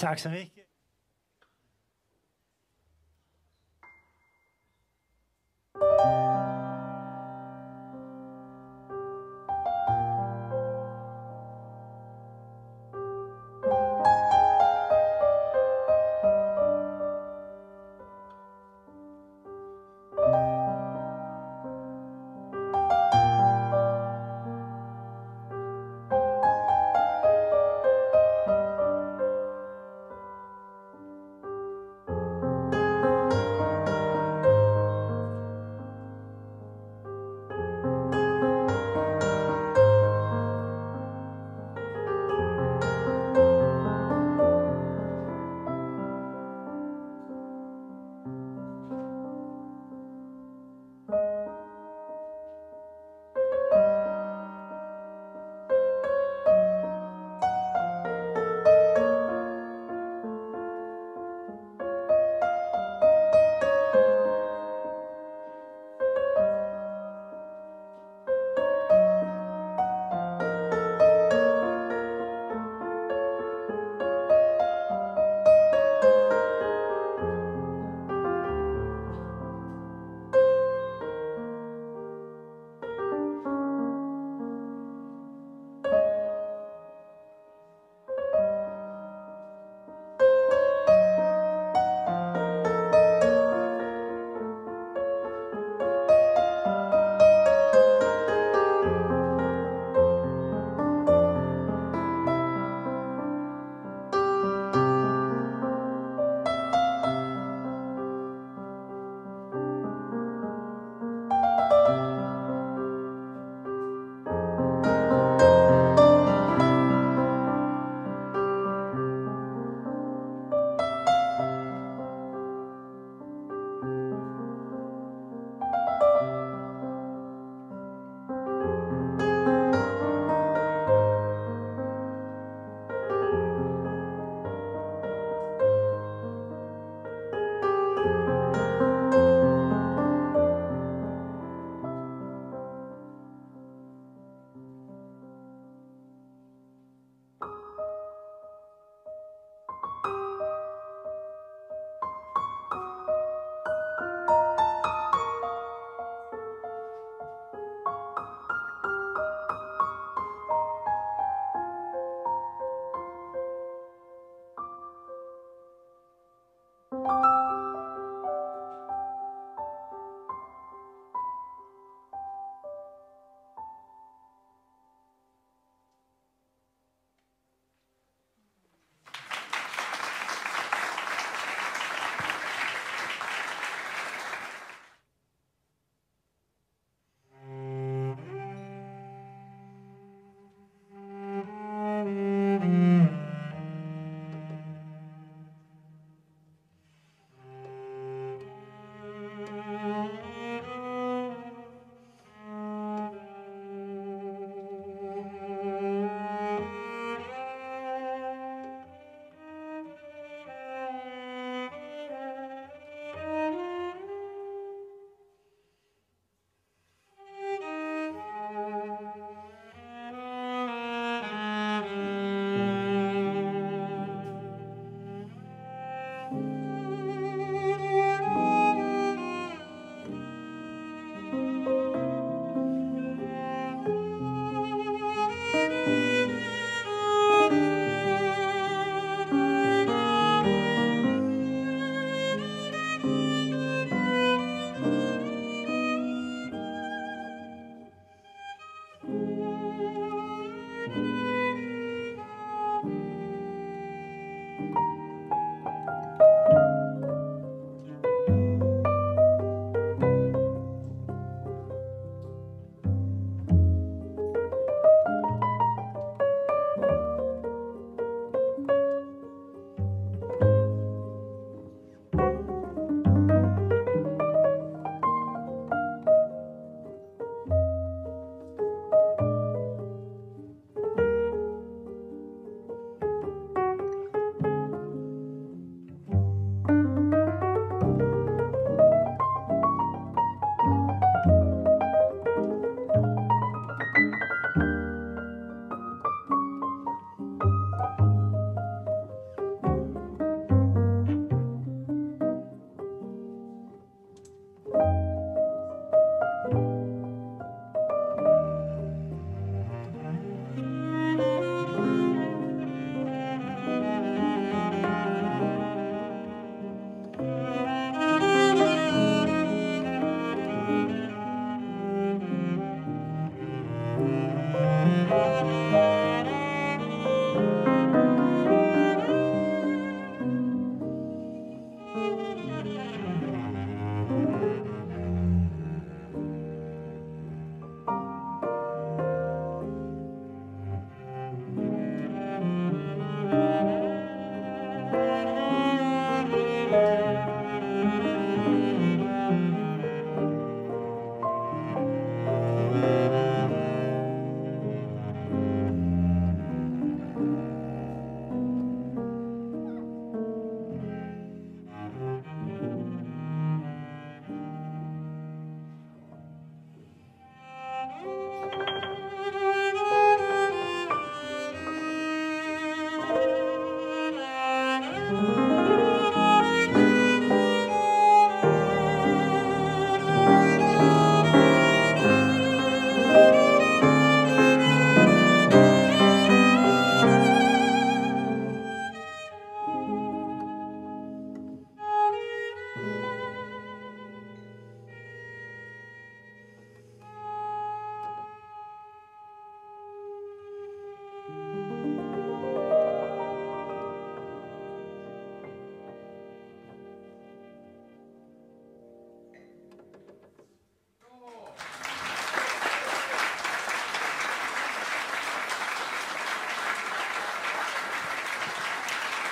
Tack så mycket.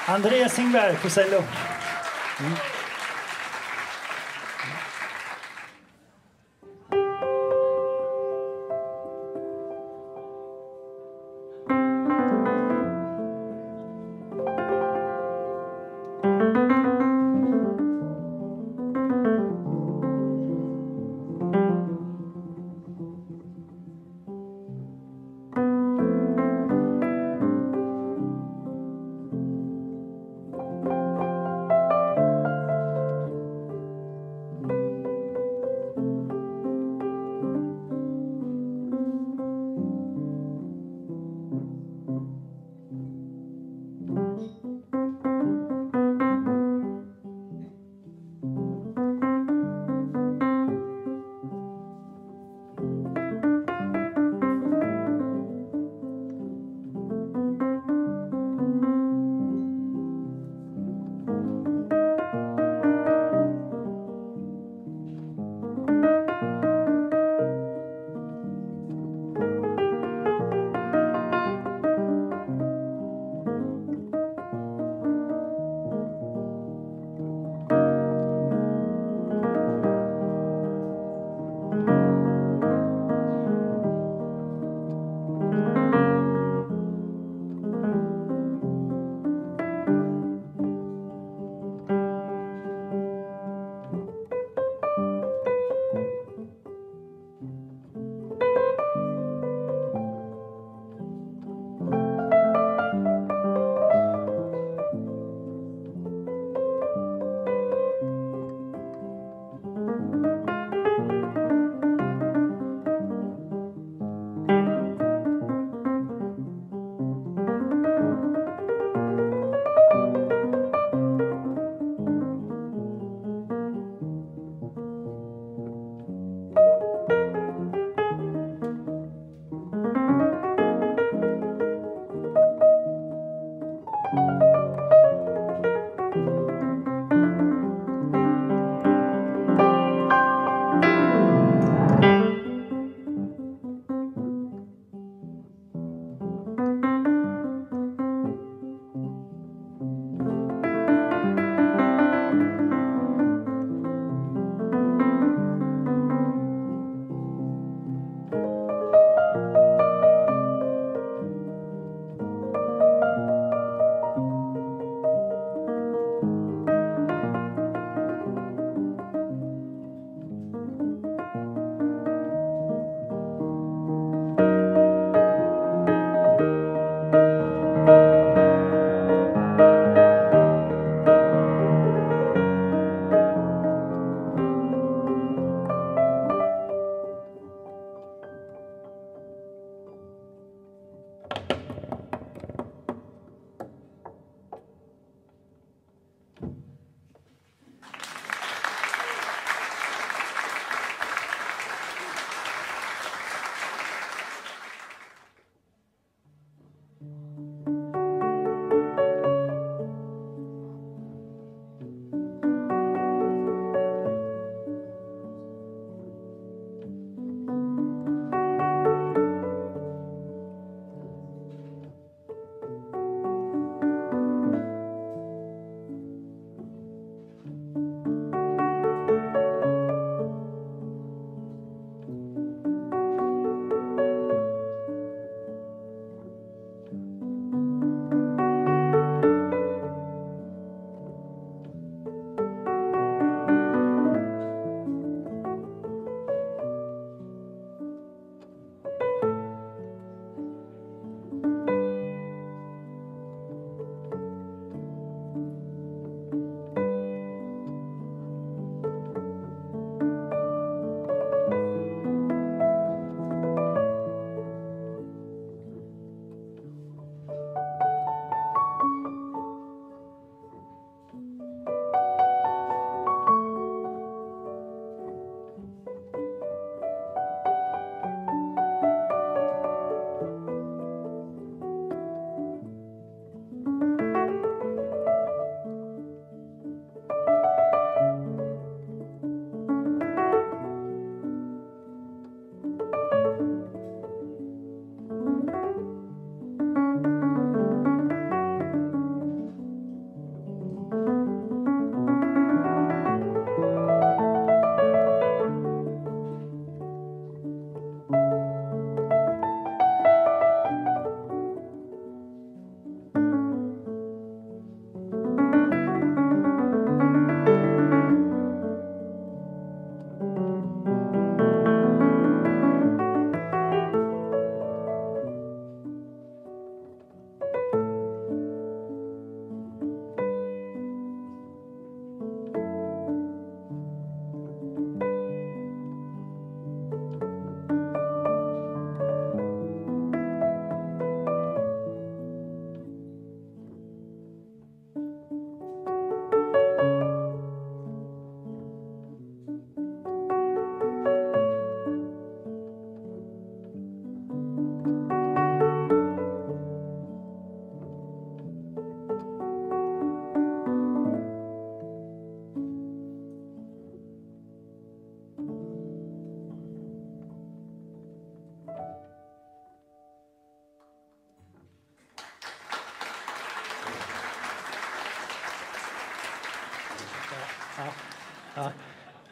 Andreas Singberg på cello. Mm.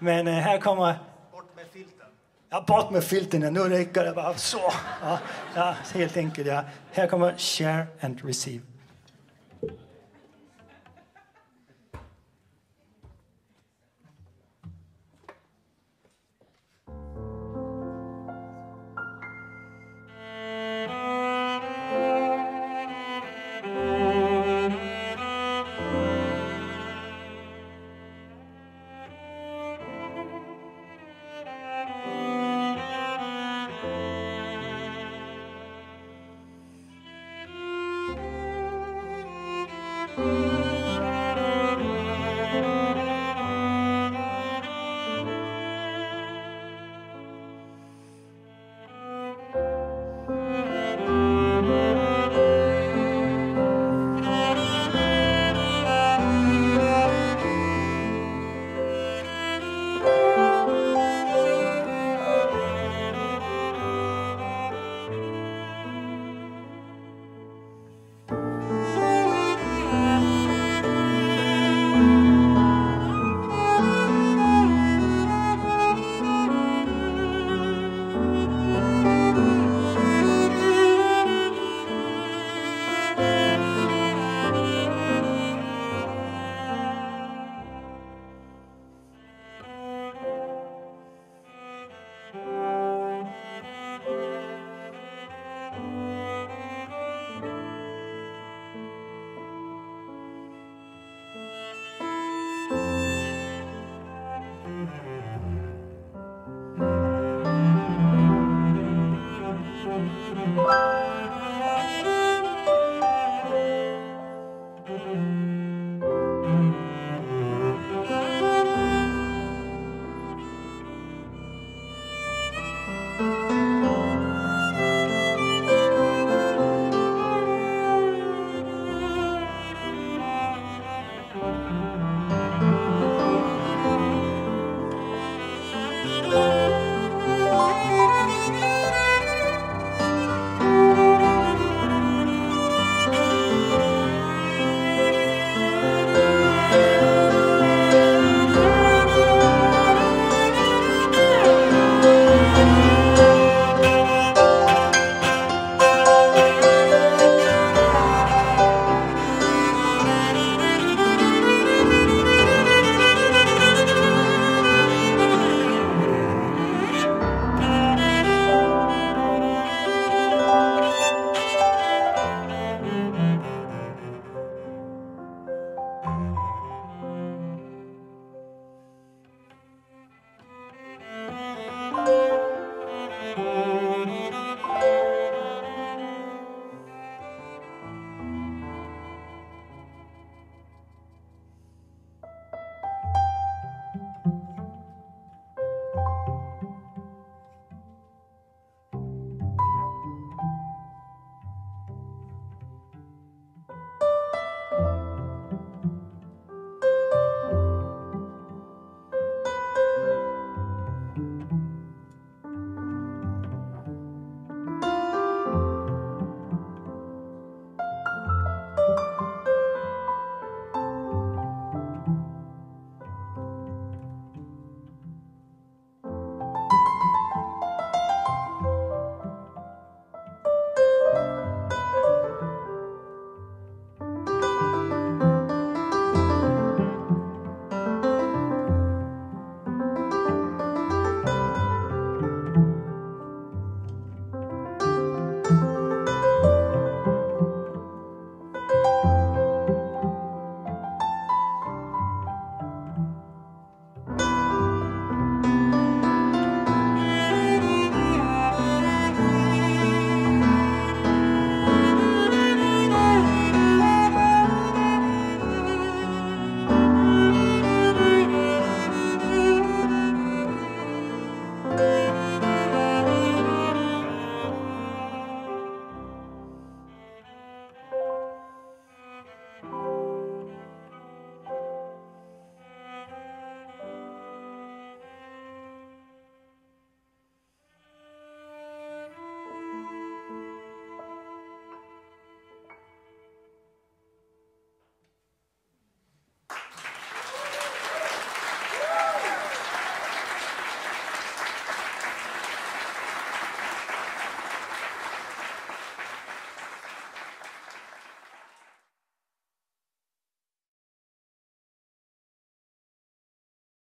Men eh, här kommer... Bort med filten. Ja, bort med filterna, nu räcker det bara så. Ja, ja, helt enkelt. Ja. Här kommer share and receive.